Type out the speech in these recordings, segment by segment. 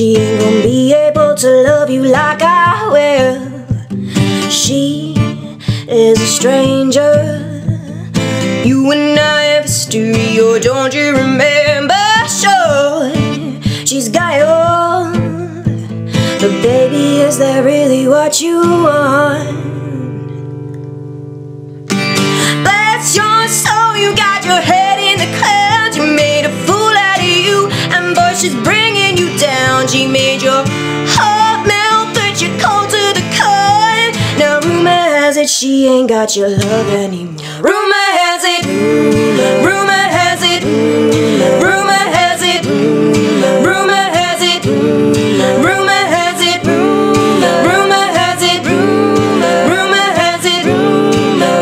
she ain't gonna be able to love you like I will. She is a stranger. You and I have history, or don't you remember? Sure, she's got it all. But baby, is that really what you want? Bless your soul, you got your head she ain't got your love anymore. Rumor has it, rumor has it, rumor has it, rumor has it, rumor has it, rumor has it, rumor has it,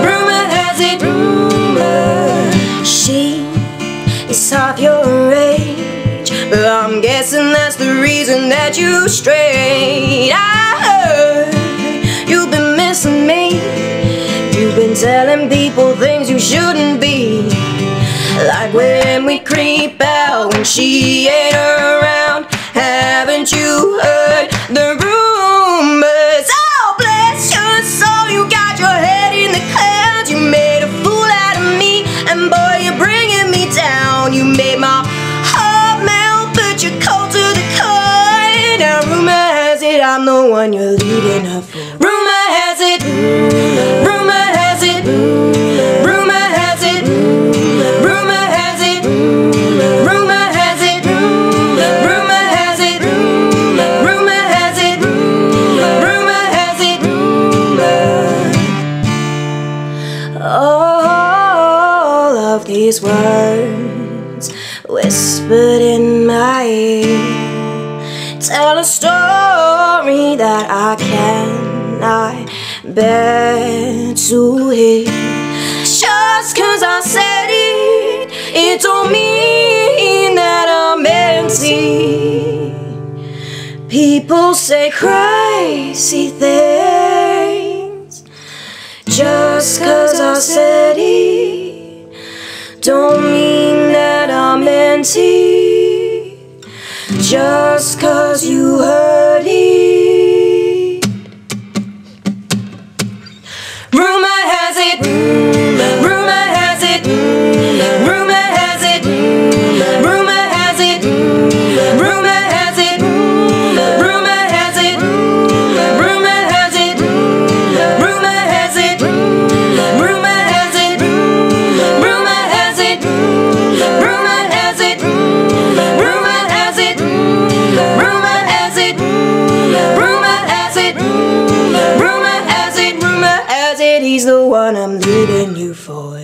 rumor has it, rumor. She is half your age, but I'm guessing that's the reason that you strayed. Telling people things you shouldn't be. Like when we creep out when she ain't around. Haven't you heard the rumors? Oh, bless your soul, you got your head in the clouds. You made a fool out of me, and boy, you're bringing me down. You made my heart melt, but you're cold to the core. Now, rumor has it I'm the one you're leaving her for. Whispered in my ear tell a story that I cannot bear to hear. Just cause I said it, it don't mean that I'm empty. People say crazy things. Just cause I said it, don't mean that I'm empty. Just cause you heard it. He's the one I'm leaving you for.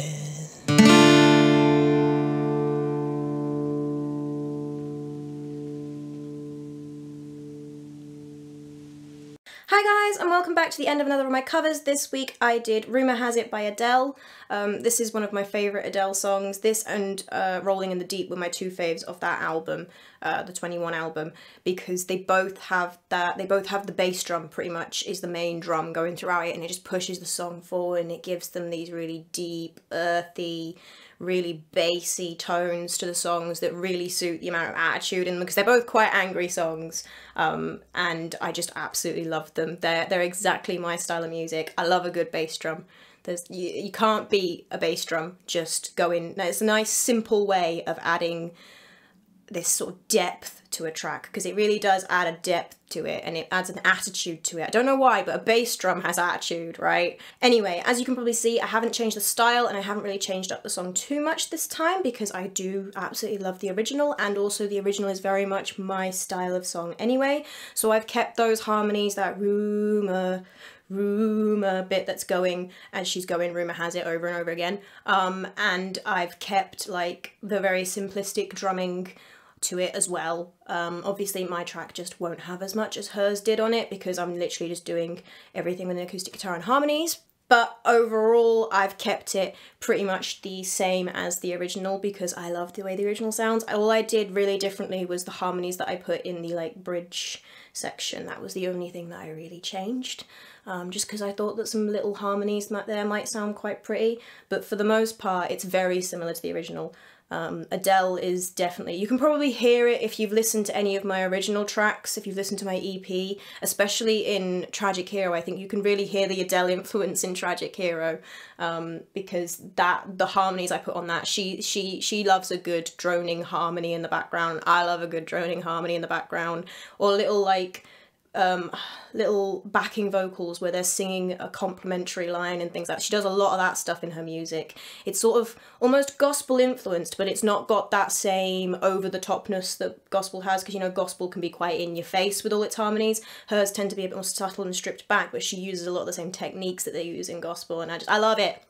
Hi guys, and welcome back to the end of another of my covers. This week I did Rumour Has It by Adele. Um, this is one of my favourite Adele songs. This and uh, Rolling in the Deep were my two faves of that album, uh, the 21 album, because they both have that, they both have the bass drum pretty much is the main drum going throughout it and it just pushes the song forward and it gives them these really deep, earthy, really bassy tones to the songs that really suit the amount of attitude in them because they're both quite angry songs um, and I just absolutely love them. They're, they're exactly my style of music. I love a good bass drum. There's, you, you can't beat a bass drum just going, it's a nice simple way of adding this sort of depth to a track because it really does add a depth to it and it adds an attitude to it. I don't know why, but a bass drum has attitude, right? Anyway, as you can probably see, I haven't changed the style and I haven't really changed up the song too much this time because I do absolutely love the original and also the original is very much my style of song anyway. So I've kept those harmonies, that rumour, rumour bit that's going as she's going rumour has it over and over again um and i've kept like the very simplistic drumming to it as well um obviously my track just won't have as much as hers did on it because i'm literally just doing everything with an acoustic guitar and harmonies but overall I've kept it pretty much the same as the original because I love the way the original sounds. All I did really differently was the harmonies that I put in the like bridge section. That was the only thing that I really changed um, just because I thought that some little harmonies there might sound quite pretty but for the most part it's very similar to the original. Um, Adele is definitely, you can probably hear it if you've listened to any of my original tracks, if you've listened to my EP, especially in Tragic Hero. I think you can really hear the Adele influence in Tragic Hero um, because that the harmonies I put on that, she she she loves a good droning harmony in the background. I love a good droning harmony in the background, or little like um, little backing vocals where they're singing a complementary line and things like that. She does a lot of that stuff in her music. It's sort of almost gospel influenced, but it's not got that same over the topness that gospel has because you know gospel can be quite in your face with all its harmonies. Hers tend to be a bit more subtle and stripped back, but she uses a lot of the same techniques that they use in gospel, and I just I love it.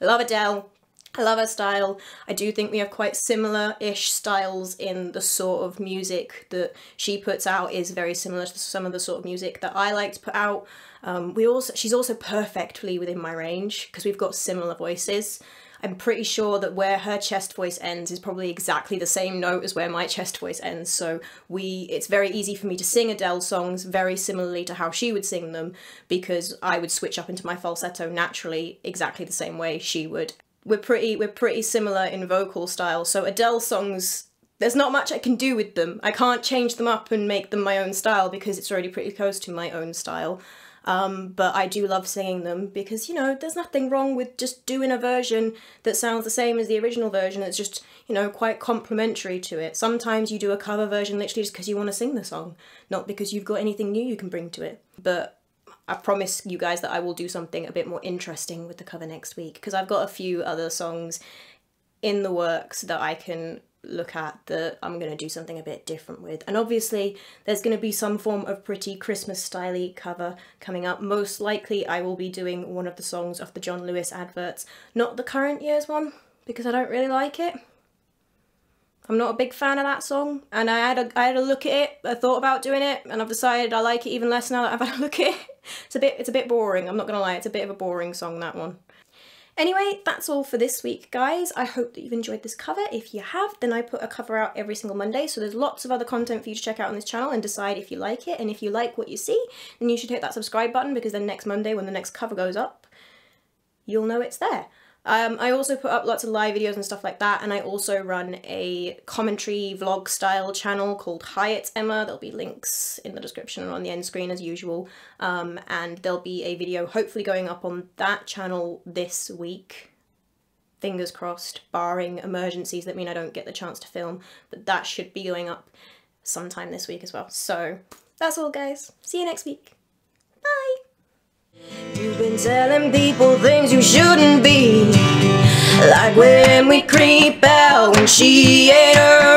I love Adele. I love her style. I do think we have quite similar-ish styles in the sort of music that she puts out is very similar to some of the sort of music that I like to put out. Um, we also she's also perfectly within my range because we've got similar voices. I'm pretty sure that where her chest voice ends is probably exactly the same note as where my chest voice ends. So we, it's very easy for me to sing Adele songs very similarly to how she would sing them because I would switch up into my falsetto naturally exactly the same way she would we're pretty we're pretty similar in vocal style. So Adele songs there's not much I can do with them. I can't change them up and make them my own style because it's already pretty close to my own style. Um, but I do love singing them because, you know, there's nothing wrong with just doing a version that sounds the same as the original version. It's just, you know, quite complementary to it. Sometimes you do a cover version literally just because you want to sing the song, not because you've got anything new you can bring to it. But I promise you guys that I will do something a bit more interesting with the cover next week because I've got a few other songs in the works that I can look at that I'm going to do something a bit different with. And obviously there's going to be some form of pretty Christmas styly cover coming up. Most likely I will be doing one of the songs of the John Lewis adverts, not the current year's one because I don't really like it. I'm not a big fan of that song, and I had a I had a look at it. I thought about doing it, and I've decided I like it even less now that I've had a look at it. It's a bit it's a bit boring. I'm not gonna lie, it's a bit of a boring song that one. Anyway, that's all for this week, guys. I hope that you've enjoyed this cover. If you have, then I put a cover out every single Monday, so there's lots of other content for you to check out on this channel and decide if you like it. And if you like what you see, then you should hit that subscribe button because then next Monday when the next cover goes up, you'll know it's there. Um, I also put up lots of live videos and stuff like that, and I also run a commentary vlog style channel called Hi It's Emma. There'll be links in the description and on the end screen as usual, um, and there'll be a video hopefully going up on that channel this week. Fingers crossed, barring emergencies that mean I don't get the chance to film, but that should be going up sometime this week as well. So that's all guys, see you next week. You've been telling people things you shouldn't be. Like when we creep out when she ain't around